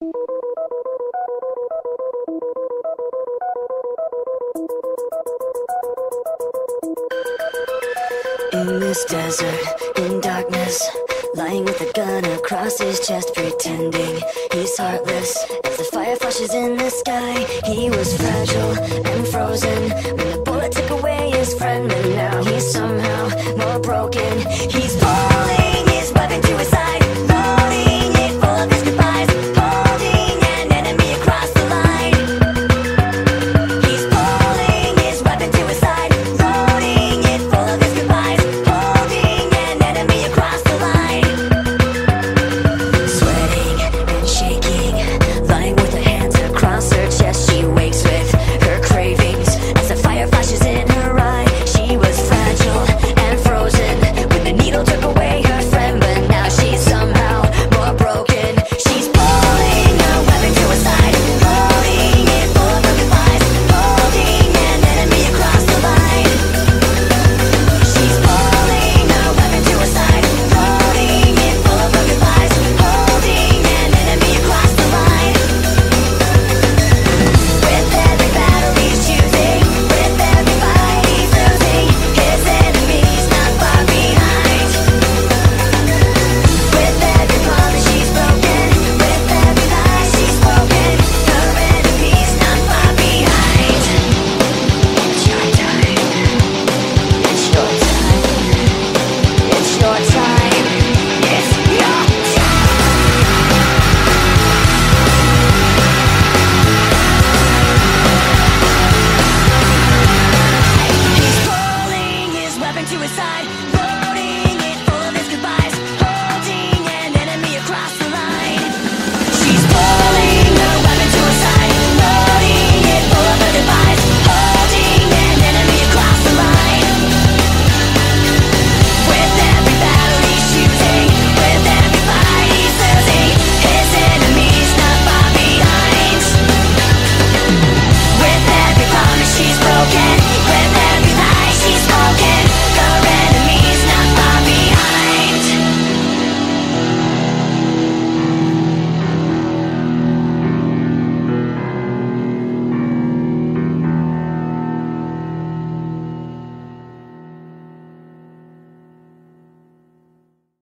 In this desert, in darkness, lying with a gun across his chest, pretending he's heartless. As the fire flashes in the sky, he was fragile and frozen.